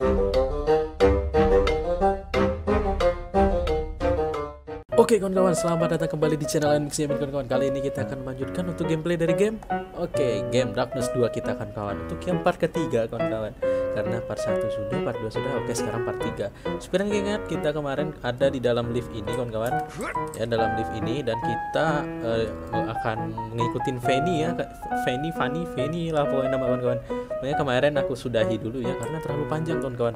Oke kawan-kawan, selamat datang kembali di channel NMix Gaming. Kawan-kawan Kali ini kita akan melanjutkan untuk gameplay dari game. Oke, game Darkness 2 kita akan kawan Untuk yang part ketiga kawan-kawan Karena part 1 sudah, part 2 sudah, oke sekarang part 3 Sekarang ingat kita kemarin ada di dalam lift ini kawan-kawan. Ya dalam lift ini. Dan kita eh, akan ngikutin Fanny ya. Fanny, Fanny, Fanny lah pokoknya nama kawan-kawan. Makanya kemarin aku sudahi dulu ya karena terlalu panjang kawan-kawan.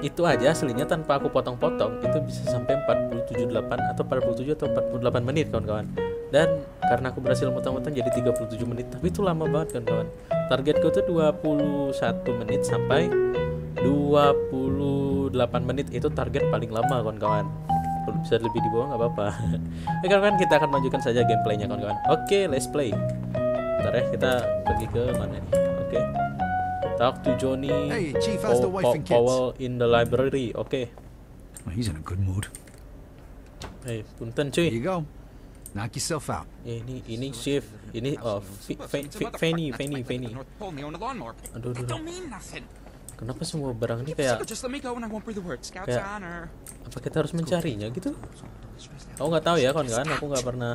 Itu aja aslinya tanpa aku potong-potong itu bisa sampai 47 8 atau 47 atau 48 menit kawan-kawan. Dan karena aku berhasil motong-motong jadi 37 menit. Tapi itu lama banget kawan-kawan targetku tuh 21 menit sampai 28 menit itu target paling lama kawan-kawan kalau bisa lebih di bawah nggak apa-apa ya kawan-kawan kita akan lanjutkan saja gameplaynya kawan-kawan oke let's play ntar ya kita pergi ke mana nih oke Talk to Johnny Hey, Chief? Powell in the library. Oke. Well, he's in a good mood. Eh, punten Here cuy. you go. Knock yourself out. Ini ini shift. Ini oh F- Fanny Fanny Fanny. Aduh, aduh. Kenapa semua barang ini kayak Kayak- apa kita harus mencarinya gitu? Aku nggak tahu ya kawan-kawan. Aku nggak pernah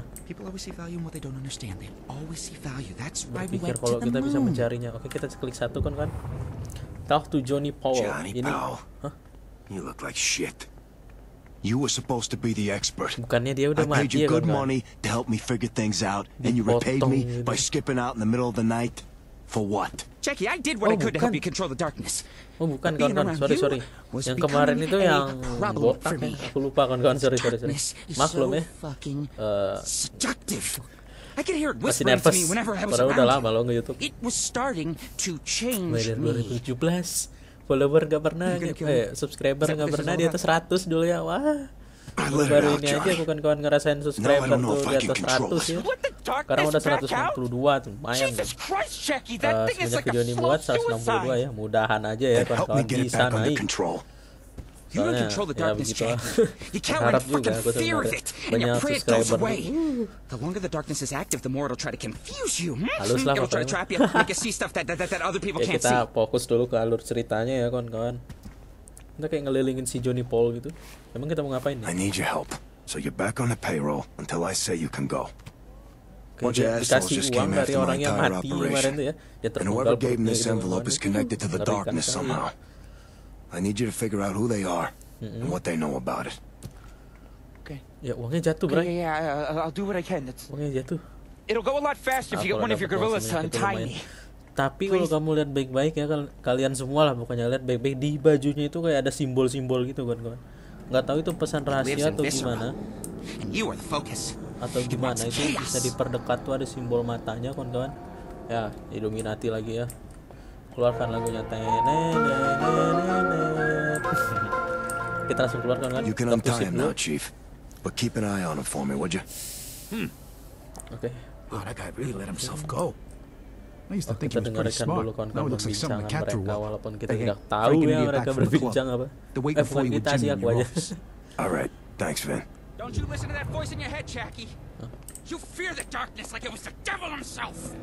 berpikir kalau kita bisa mencarinya. Oke, kita klik satu kan kan. Talk to Johnny Powell. Johnny Ini Powell. Hah? You look like shit. You were supposed to be the expert. bukannya dia udah I paid mati you good kawan-kawan? money to help me figure things out, and you repaid me Dipotong by skipping out in the middle of the night? For what? Jackie, I did what Oh, I could to help you control the darkness. Oh bukan But being kawan-kawan, around sorry you sorry. Yang kemarin itu a yang problem botak ya. Aku lupa kawan-kawan, sorry sorry sorry. Darkness is Maklum ya. fucking eh, seductive. I could hear it whispering to nervous. me whenever I was Padahal udah around lama you. lo nge-YouTube. It was starting to change Mulai me. 2017 follower gak pernah gonna kill eh subscriber gak pernah di atas 100 dulu ya. Wah. I baru ini aja Johnny. bukan kawan ngerasain subscriber tuh di atas control 100 it. ya sekarang udah darkness back out. 162 tuh lumayan is semenjak video ini buat 162 ya mudahan aja ya kawan-kawan bisa naik Soalnya, control the ya darkness, begitu lah. Jack. You can't Berharap run juga of sebenarnya. it. And Banyak subscriber. away. The longer the darkness is active, the more it'll try to confuse you. Hmm? Halus lah It'll try to pokoknya. trap you, make you see stuff that, that, that, that other people ya can't see. kita fokus dulu ke alur ceritanya ya kawan-kawan kita kayak ngelilingin si Johnny Paul gitu emang kita mau ngapain I nih need your help. So you're back on the payroll until I say you can go. Dia dikasih just uang came dari orang yang entire mati kemarin operation. tuh ya ya And whoever terpenggal gave him perutnya this gitu envelope is connected to the darkness somehow. I need you to figure out who they are and what they know about it. Okay. ya uangnya jatuh Okay, bray. yeah, yeah, I'll do what I can. It's, uangnya jatuh. It'll go a lot faster if you get one of your gorillas to untie me. tapi kalau kamu lihat baik-baik ya kal- kalian semua lah pokoknya lihat baik-baik di bajunya itu kayak ada simbol-simbol gitu kan kawan nggak tahu itu pesan rahasia atau gimana. atau gimana itu bisa diperdekat tuh ada simbol matanya kawan-kawan. Ya Illuminati lagi ya keluarkan lagunya kita langsung keluar kawan-kawan You can Kita untie him now, Chief. But keep an eye on him for me, would you? oke Oh, that guy really let himself go. I used to think he was pretty smart. Now he looks like something the cat up. walaupun kita Hey, tidak tahu ya mereka the berbincang apa eh for bukan you sih Jimmy your office. All right. Thanks, Vin. Don't you listen to that voice in your head, Jackie. You fear the darkness like it was the devil himself.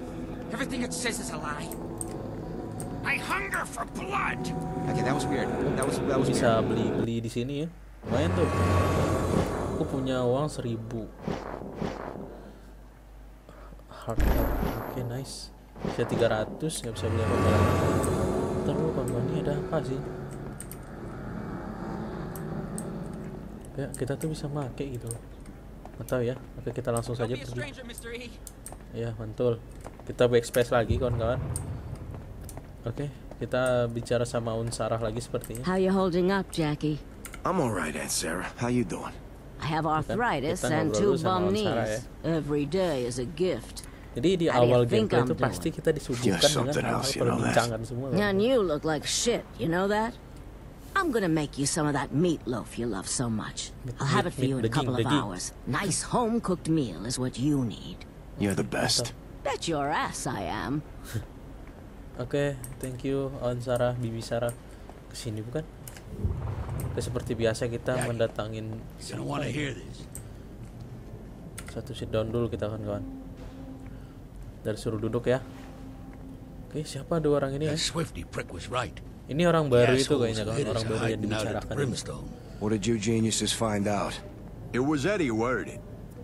Everything it says is a lie. I hunger for blood. Okay, that was weird. That was that was bisa beli beli di sini ya. Lumayan tuh. Aku punya uang seribu. Hard oke nice. Bisa 300 nggak bisa beli apa-apa lagi. Ntar dulu kawan ini ada apa sih? Ya kita tuh bisa make gitu tahu ya. Oke kita langsung saja pergi. E. ya mantul. Kita backspace lagi kawan-kawan oke kita bicara sama Unsarah lagi sepertinya How you holding up, Jackie? I'm all right, Aunt Sarah. How you doing? I have arthritis and two bum Sarah knees. Every day is a gift. Jadi di awal think gameplay I'm itu doing? pasti kita disuguhkan Yeah, dengan something hal-hal else, you know that. perbincangan semua. kan? And you look like shit, you know that? I'm gonna make you some of that meatloaf you love so much. I'll have it for you in a couple of hours. Nice home cooked meal is what you need. You're the best. Bet your ass I am. Oke, thank you On Sarah, Bibi Sarah. Ke sini bukan? Oke, seperti biasa kita mendatangin to hear this. satu sit down dulu kita kan kawan. Dari suruh duduk ya. Oke, siapa dua orang ini ya? That Swifty prick was right. Ini orang baru itu kayaknya us orang baru yang dibicarakan. What did you geniuses find out? It was Eddie it.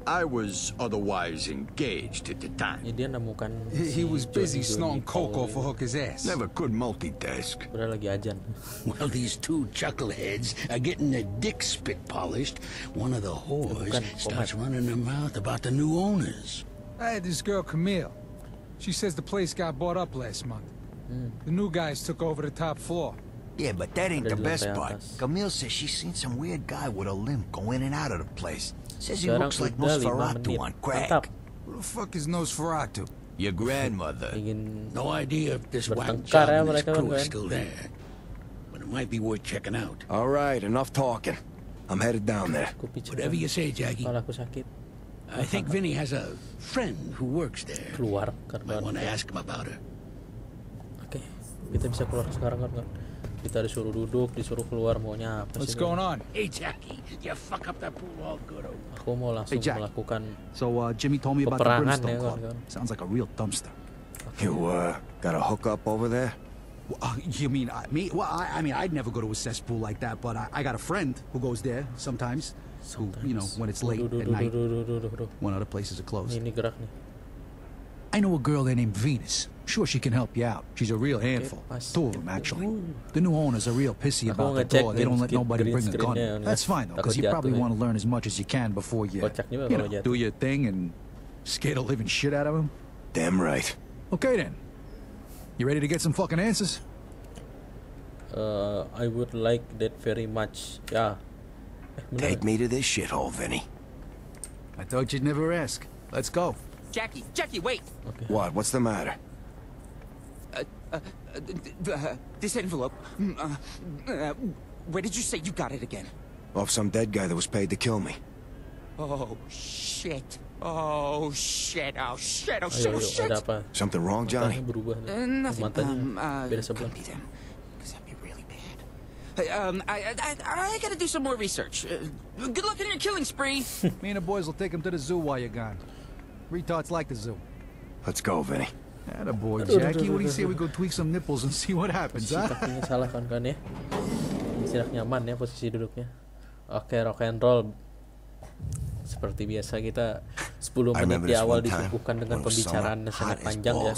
I was otherwise engaged at the time. Ya, dia nemukan He, si he was busy snorting coke cocoa Cole for. Hooker's ass. Never could multitask. Udah lagi ajan. While these two chuckleheads are getting their dicks spit polished, one of the whores starts running their mouth about the new owners. I had this girl, Camille. She says the place got bought up last month. Hmm. The new guys took over the top floor. Yeah, but that ain't the best part. atas. Camille says she's seen some weird guy with a limp go in and out of the place. Says he looks like Nosferatu menit. on crack. Who the fuck is Nosferatu? Your grandmother. No idea if this whack Bertengkar job ya and his mereka crew kan. is still there. But it might be worth checking out. All right, enough talking. I'm headed down there. Whatever you say, Jackie. I think Vinny has a friend who works there. Keluar Might karena want to ask him about her. Oke, kita bisa keluar sekarang kan? Kan? Kita disuruh duduk, disuruh keluar maunya apa What's sih? going Bang? on? Hey, Jackie, you fuck up that pool all good. oh. Aku mau langsung Jack. melakukan So uh, Jimmy told me about the Brimstone ya, Club. kawan-kawan. Sounds like a real dumpster. You, uh, got a hookup over there? Uh, you mean uh, me? Well, I, I mean, I'd never go to a cesspool like that, but I, I got a friend who goes there sometimes. Who, you know, when it's late Duh, duh, at duh, night, when other places are closed. Ini, ini gerak nih. I know a girl there named Venus. Sure, she can help you out. She's a real handful. pas. Two of them, actually. The new owners are real pissy about the ngecek door. They don't let nobody bring a gun. screennya, in. That's fine, though, because you probably want to learn as much as you can before you, you know, do your thing and scare the living shit out of them. Damn right. Okay, then. You ready to get some fucking answers? Uh, I would like that very much. Ya. Eh, Take me to this shithole, Vinny. I thought you'd never ask. Let's go. Jackie, Jackie, wait. What? What's the matter? Uh, uh, uh, this envelope. mm, Uh, uh, where did you say you got it again? Off some dead guy that was paid to kill me. Oh shit. Oh shit. Oh shit. Oh shit. Oh shit. ada apa? Something wrong, Johnny? Uh, nothing. Um, uh, beda sebelah. be them. Cause that'd be really bad. Um, I, I, I, I gotta do some more research. Uh, good luck in your killing spree. Me and the boys will take him to the zoo while you're gone. Retards like the zoo. Let's go, Vinny. Atta boy, Jackie. What do you say we go tweak some nipples and see what happens, huh? kakinya salah kan kan ya. Istirahat nyaman ya posisi duduknya. Oke, rock and roll. Seperti biasa kita 10 I menit di awal disuguhkan dengan pembicaraan yang sangat hot as panjang ya.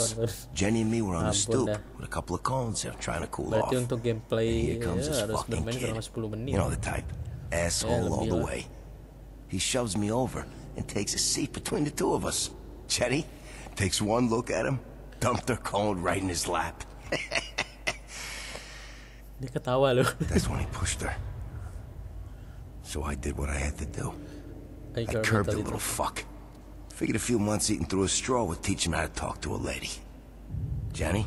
Jenny and me were on the stoop with a couple of cones there trying to cool Berarti off. untuk gameplay Here comes ya, harus fucking bermain selama 10 menit. You know the type. Asshole all lebih the way. He shoves me over and takes a seat between the two of us. Jenny takes one look at him, dumped her cone right in his lap. Dia ketawa loh. That's when he pushed her. So I did what I had to do. I curbed the little fuck. Figured a few months eating through a straw would teach him how to talk to a lady. Jenny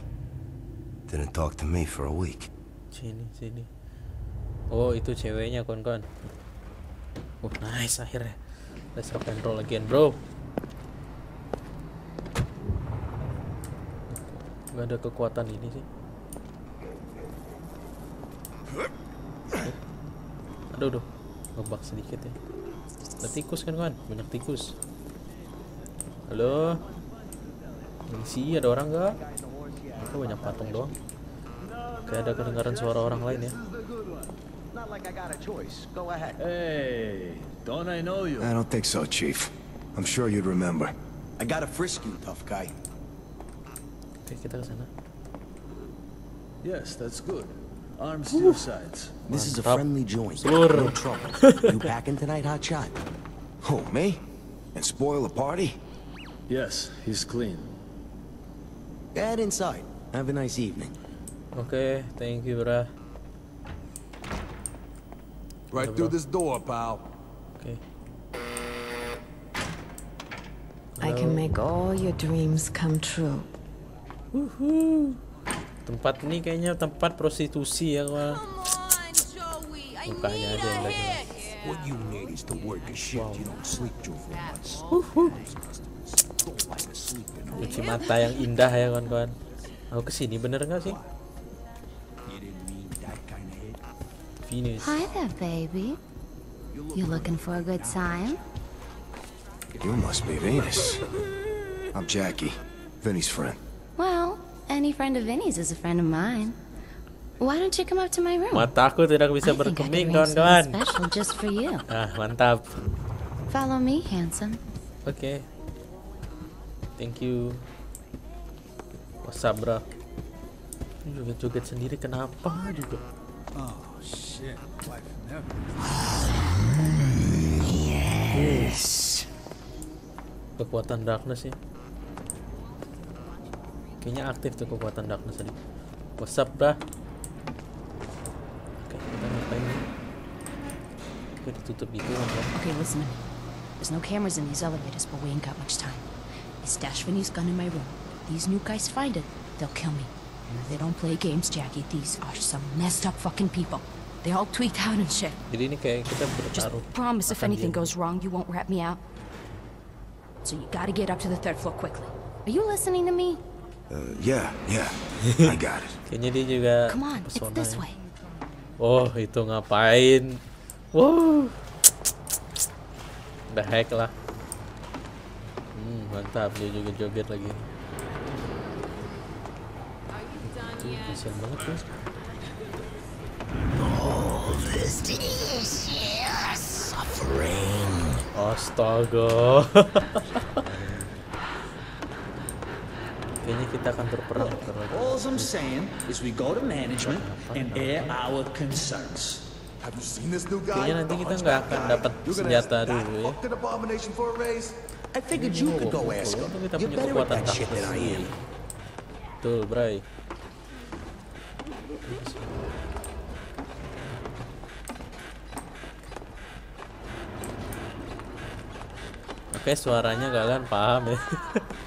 didn't talk to me for a week. Sini, sini. Oh, itu ceweknya kawan-kawan. Oh, nice akhirnya. Let's rock and roll again, bro. Gak ada kekuatan ini sih. Eh. Aduh, aduh. Ngebak sedikit ya. Ada tikus kan, kawan? Banyak tikus. Halo? Misi, ada orang gak? Kok banyak patung doang? Kayak ada kedengaran suara orang lain ya. Not like I got a choice. Go ahead. Hey, don't I know you? I don't think so, Chief. I'm sure you'd remember. I got a frisk you, tough guy. Oke, kita ke sana. Yes, that's good. Arms to your sides. This is a friendly joint. Slur. No trouble. you packing tonight, hot shot? Who, me? And spoil a party? Yes, he's clean. Get inside. Have a nice evening. Okay, thank you, bro. Right through this door, pal. Oke. I can make all your dreams come true. Tempat ini kayaknya tempat prostitusi ya, kawan. Mukanya aja yang lagi. What you need is to work a shift you don't sleep through for months. To. Cuci mata yang indah ya, kawan-kawan. Aku ke sini bener nggak sih? Finish. Hi there, baby. You looking for a good time? You must be Venus. I'm Jackie, Vinny's friend. Well, any friend of Vinny's is a friend of mine. Why don't you come up to my room? Mataku tidak bisa I think I could berkembang, arrange kawan-kawan. special just for you. Ah, mantap. Follow me, handsome. Okay. Thank you. What's up, bro? Ini Joget-joget sendiri kenapa juga? Oh, shit. Wife never. Yes. Kekuatan darkness ya. Kayaknya aktif tuh kekuatan darkness tadi. What's up, bro? Oke, kita ngapain nih? Oke, ditutup gitu kan ya. Okay, listen to me. There's no cameras in these elevators, but we ain't got much time. I stashed Vinny's gun in my room. These new guys find it, they'll kill me. They don't play games, Jackie. These are some messed up fucking people. They're all tweaked out and shit. Jadi ini kayak kita Just bertaruh. promise if anything dia. goes wrong, you won't rat me out. So you gotta get up to the third floor quickly. Are you listening to me? Uh, yeah, yeah. I got it. Kayaknya dia juga Come on, it's this ya. way. Oh, itu ngapain? Wow. Udah hack lah. Hmm, mantap dia juga joget lagi. Itu kasihan banget tuh. Astaga. Kayaknya kita akan berperang. All I'm saying is we go to management and air our concerns. Have you seen this new guy? Kayaknya nanti The kita nggak akan dapat senjata dulu ya. I figured you could go ask him. You're better at that shit than I am. Tuh, Bray. Oke, suaranya kalian paham ya.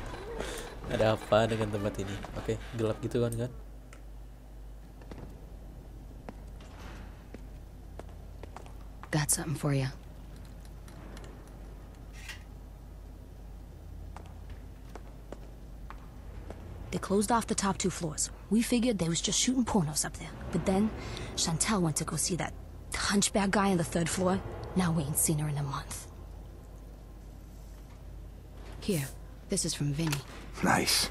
Ada apa dengan tempat ini? Oke, gelap gitu kan kan? Got something for you. They closed off the top two floors. We figured they was just shooting pornos up there. But then, Chantel went to go see that hunchback guy on the third floor. Now we ain't seen her in a month. Here, this is from Vinny. Nice.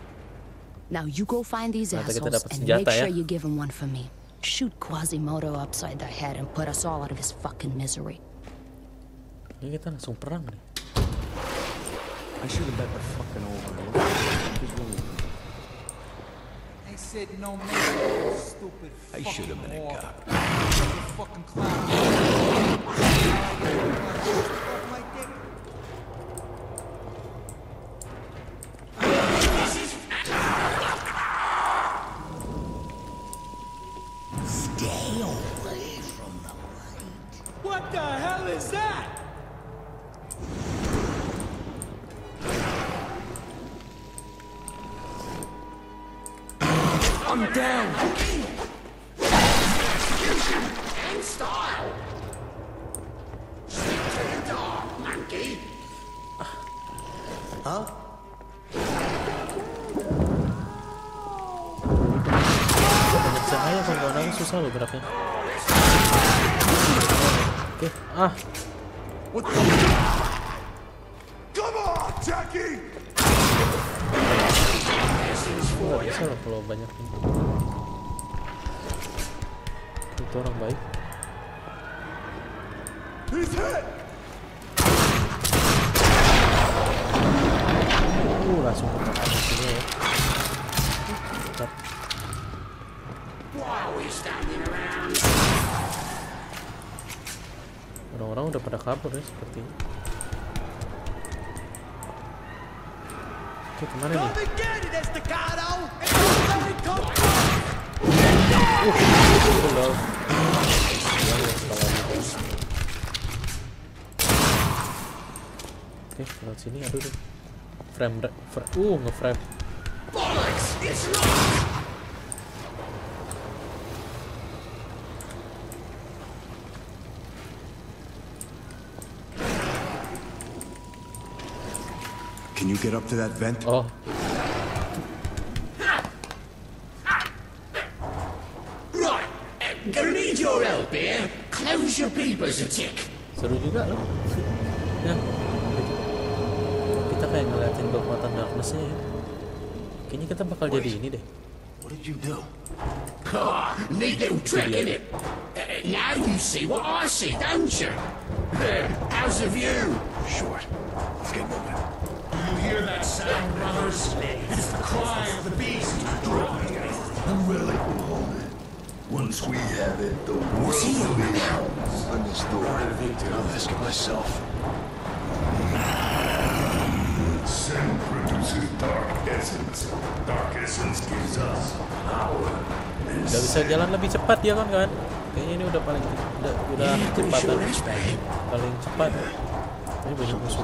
Now you go find these assholes and make sure you give him one for me. Shoot Quasimodo upside the head and put us all out of his fucking misery. Ini kita langsung perang nih. I should have bet the fucking over. Eh? They said no man, you stupid I should have been a fucking cop. I'm down. In style. Stick to the door, monkey. Huh? Ah, Orang-orang udah pada kabur ya sepertinya. Oke, ke mana nih? Gitu. Oke, lewat sini aduh. Frame, dra- fra- uh, ngeframe. You get up to that vent? Oh, Right, uh, gonna need your help here. Close your peepers a tick. seru juga loh. Ya, gitu. Kita kayak ngeliatin kekuatan darknessnya ya. Kayaknya kita bakal jadi ini deh. What did you do? Ah, neat little trick, innit? Uh, now you see what I see, don't you? Uh, how's the view? Short. Hear that sound, brothers? It's the cry of the beast. The relic will hold it. Once we have it, the world will be ours. Understood. I'll ask it myself. Sin produces dark essence. Dark essence gives us power. And Udah bisa jalan lebih cepat ya kan kan? Kayaknya ini udah paling udah udah kecepatan paling cepat. Ini banyak musuh.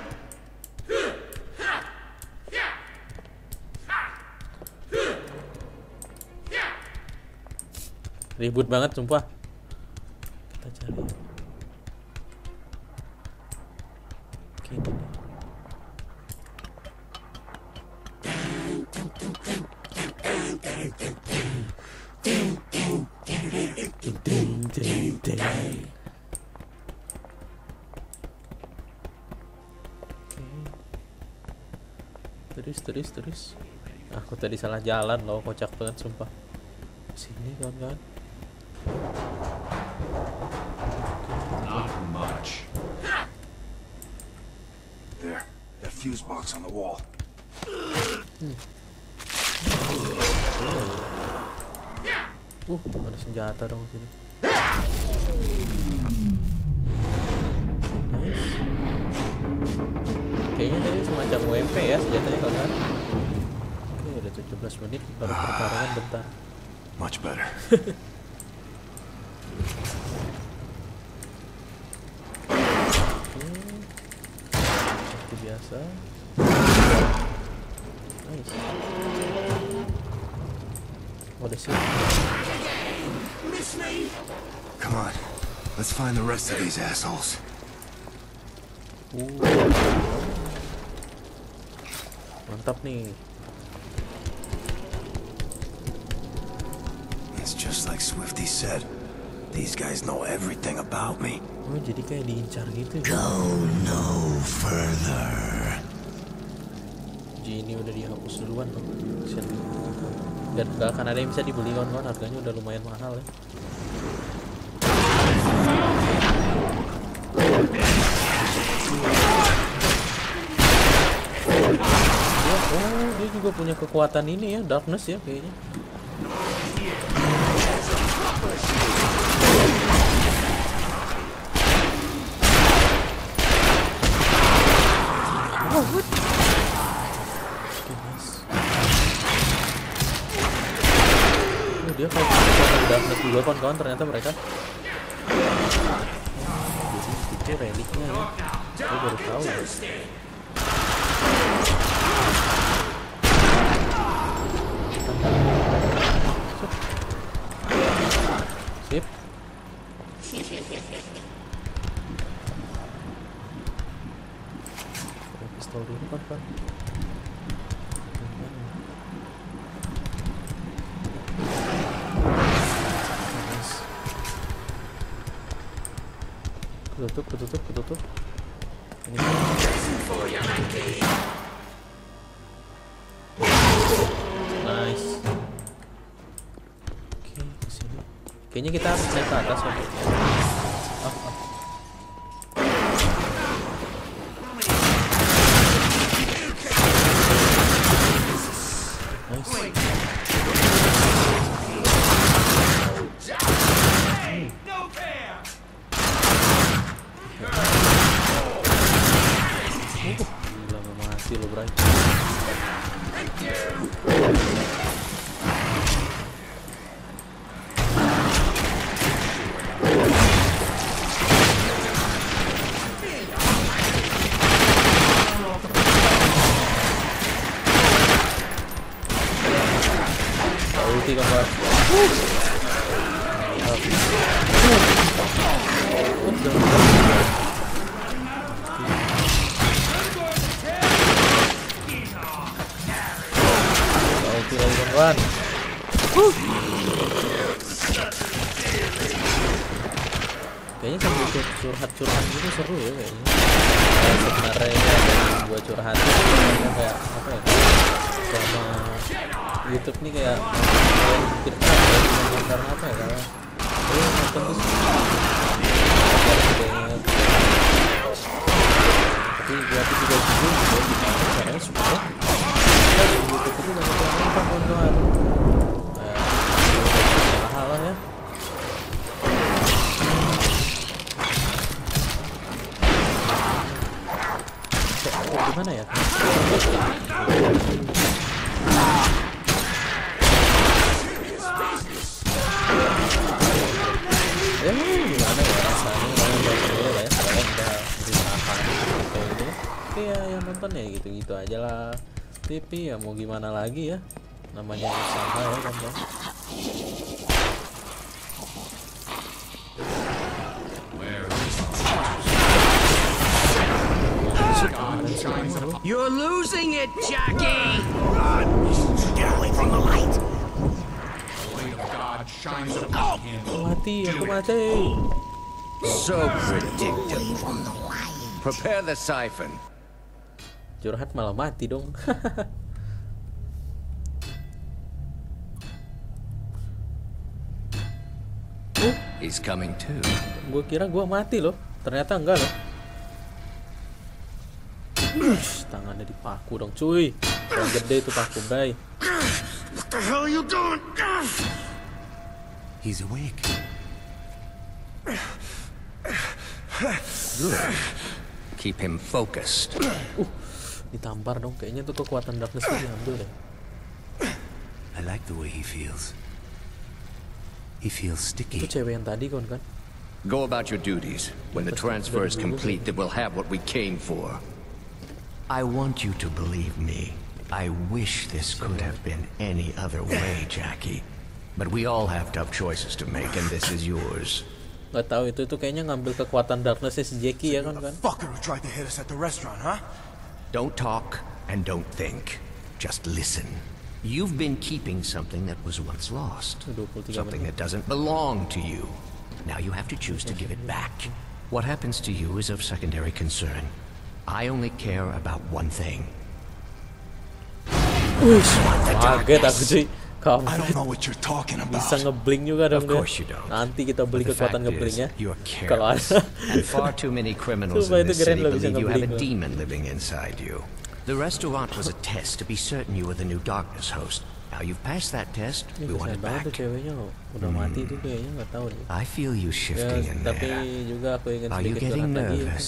Ribut banget sumpah. Kita cari. Terus terus terus. Aku tadi salah jalan loh, kocak banget sumpah. Sini kawan-kawan. Senjata dong sini. Nice. Kayaknya tadi semacam WP ya senjatanya kalau nggak. Oke, udah 17 menit baru pertarungan bentar. Much better. Seperti biasa. Nice. Oh, sih. Come on. Let's find the rest of these assholes. Mantap nih. It's just like Swifty said. These guys know everything about me. Oh, jadi kayak diincar gitu. Go no further. Ji ini udah dihapus duluan loh. Dan gak akan ada yang bisa dibeli kawan-kawan harganya udah lumayan mahal ya. Ya, oh dia juga punya kekuatan ini ya, darkness ya kayaknya. Oh, what? Dia kayak kekuatan darkness juga kawan-kawan ternyata mereka. Jadi itu reliknya ya. Gue baru tahu ya. Sip. Pakai pistol dulu kan kan. Nice. Ketutup, ketutup, ketutup. Ini. Nice. Oke, ke sini. Kayaknya kita harus naik ke atas ya. Oh. Ulti kawan ulti lagi kawan. Kayaknya sambil cur- curhat-curhat gitu seru ya kayaknya. Kayak sebenarnya ada gua curhat. Kayaknya kayak apa ya? Sama YouTube nih kayak ya cuma karena apa ya karena lu nonton tuh kayaknya tapi gua tuh juga bingung gitu. Ya. Gimana caranya supaya YouTube itu banyak yang hal lah ya. Kayak gimana ya ya gimana ya rasanya kalau udah dulu lah ya kalian udah berusaha kayak gitu tapi ya yang nonton ya gitu-gitu aja lah TV ya mau gimana lagi ya namanya usaha ya kan ya You're losing it, Jackie! Get away from the light. God shines upon him. mati aku mati So predictable. Prepare the siphon. curhat malah mati dong He's coming too. gue kira gue mati loh ternyata enggak loh Ush, tangannya dipaku dong cuy yang gede itu paku bray What the hell are you doing? He's awake. Good. Keep him focused. uh ditampar dong kayaknya tuh kekuatan darkness itu diambil deh I like the way he feels. He feels itu sticky. cewek yang tadi kan kan Go about your duties. When the transfer is complete, then we'll have what we came for. I want you to believe me. I wish this could have been any other way, Jackie. But we all have tough choices to make, and this is yours. Nggak tahu itu itu kayaknya ngambil kekuatan darknessnya si Jackie ya kan kan Fucker who tried to hit us at the restaurant, huh? Don't talk and don't think. Just listen. You've been keeping something that was once lost. 23 Something that doesn't belong to you. Now you have to choose to give it back. What happens to you is of secondary concern. I only care about one thing. Wih, kaget aku cuy kamu I don't know what you're talking about. bisa ngeblink juga dong Of course you don't. nanti kita beli The kekuatan fact ngeblinknya is, you're kalau careless. ada and far too many criminals Sumpah in this city believe you have a demon living inside you. The restaurant was a test to be certain you were the new darkness host. Now you've passed that test, we want kasihan it back. tuh ceweknya loh udah hmm. mati tuh kayaknya nggak tahu nih I feel you shifting in there. juga aku ingin Are you getting curhat lagi kan, nervous?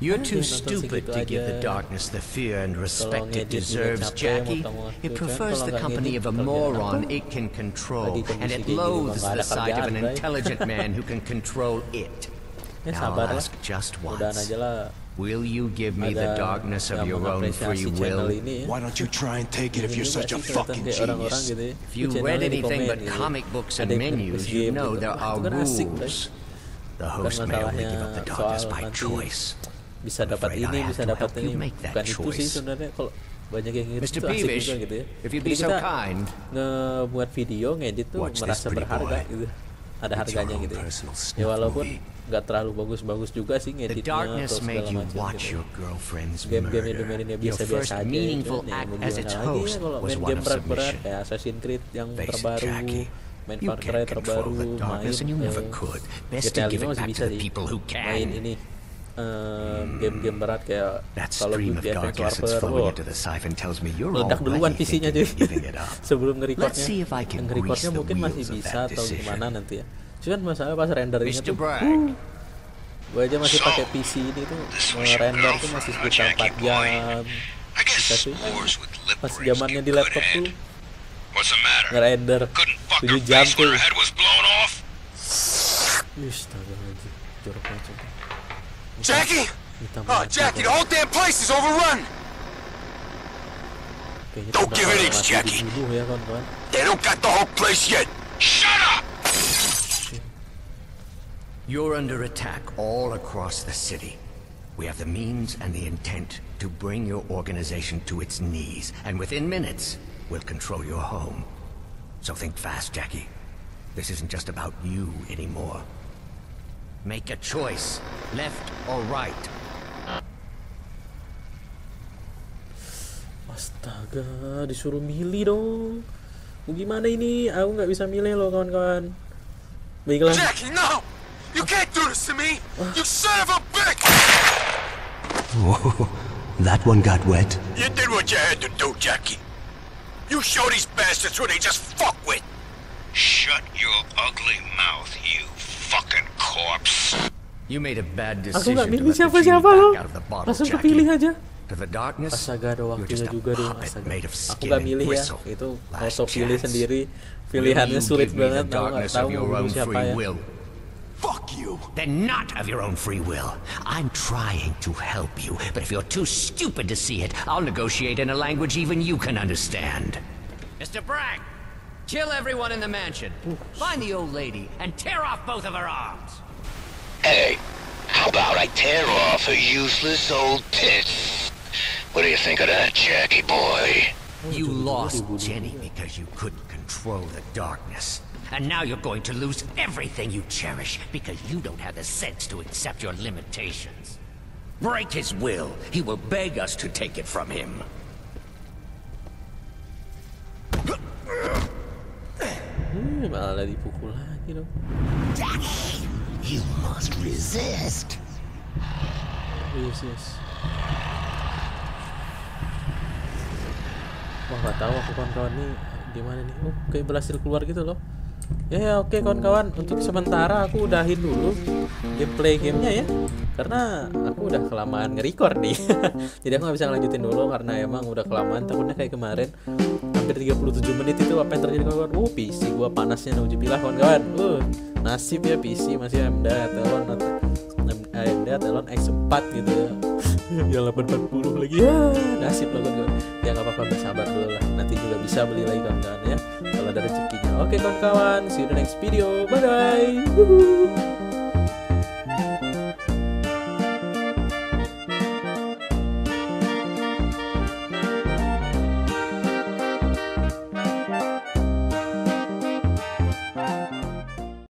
You're too stupid to give the darkness the fear and respect it deserves, Jackie. It prefers the company of a moron it can control, and it loathes the sight of an intelligent man who can control it. Now I'll ask just once. Will you give me the darkness of your own free will? Why don't you try and take it if you're such a fucking genius? If you read anything but comic books and menus, you know there are rules. The host may only give up the darkness by choice. Bisa dapat ini bisa dapat ini. bukan itu sih sebenarnya. Kalau banyak yang gitu Mr. tuh asik juga gitu ya. Jadi kita ngebuat video ngedit tuh merasa berharga gitu. Ada harganya gitu ya. ya walaupun nggak terlalu bagus-bagus juga sih ngeditnya atau segala macam gitu. girlfriend's game-game yang dengerin ya biasa-biasa aja cuman ya. its lagi ya kalau main game berat-berat kayak Assassin's Creed yang terbaru main Far Cry terbaru main GTA to give 5 it masih bisa sih main ini game-game berat kayak Advanced darkness that's Warfare. oh, meledak duluan PC-nya up. sebelum nge-recordnya. The mungkin masih bisa atau gimana nanti ya. Cuman masalah pas renderingnya tuh Bragg. gue aja masih pakai PC ini tuh nge-render tuh masih sekitar 4 jam. bisa sih. pas zamannya di laptop tuh. Nge-render. 7 jam tuh? Wih, astaga jorok banget. Jackie! Oh, Jackie, the whole damn place is overrun! Kayaknya Don't give bakal an inch, Jackie. dibunuh ya kawan-kawan. They don't got the whole place yet. Shut up! You're under attack all across the city. We have the means and the intent to bring your organization to its knees, and within minutes, we'll control your home. So think fast, Jackie. This isn't just about you anymore. Make a choice, left or right. Astaga, disuruh milih dong. Mau Gimana ini? Aku nggak bisa milih loh kawan-kawan. Baiklah. Jackie, no! You can't do this to me! You son of a bitch! Whoa, that one got wet. You did what you had to do, Jackie. You show these bastards who they just fuck with. Shut your ugly mouth, you fucking corpse. You made a bad Aku decision nggak to milih let the siapa-siapa genie loh. back out of the bottle, Langsung Jackie. kepilih aja. To the darkness, Astaga ada you're waktunya just a juga dong. puppet Astaga. made of Aku skin nggak and milih ya. gristle. Itu Last auto pilih chance. sendiri. Will Pilihannya you sulit give me the banget. Aku nggak darkness tahu of your mau own siapa free ya. will. Fuck you. Then not of your own free will. I'm trying to help you, but if you're too stupid to see it, I'll negotiate in a language even you can understand. Mr. Bragg, kill everyone in the mansion. Find the old lady and tear off both of her arms. Hey, how about I tear off her useless old tits? What do you think of that, Jackie boy? You lost Jenny because you couldn't control the darkness. And now you're going to lose everything you cherish because you don't have the sense to accept your limitations. Break his will. He will beg us to take it from him. Hmm, malah dipukul lagi dong. You must resist. Yes, yes. Wah nggak tahu aku kawan-kawan nih gimana nih. Oh kayak berhasil keluar gitu loh. Ya ya oke kawan-kawan untuk sementara aku udahin dulu gameplay gamenya ya karena aku udah kelamaan nge-record nih jadi aku nggak bisa ngelanjutin dulu karena emang udah kelamaan takutnya kayak kemarin hampir 37 menit itu apa yang terjadi kawan-kawan oh PC gua panasnya naujubillah kawan-kawan uh nasib ya PC masih AMD Athlon AMD Athlon X4 gitu ya. Ya 840 lagi. Ya nasib lah kawan-kawan ya nggak apa-apa bersabar dulu lah. Nanti juga bisa beli lagi kawan-kawan ya. Kalau ada rezekinya. Oke kawan-kawan. See you the next video. Bye bye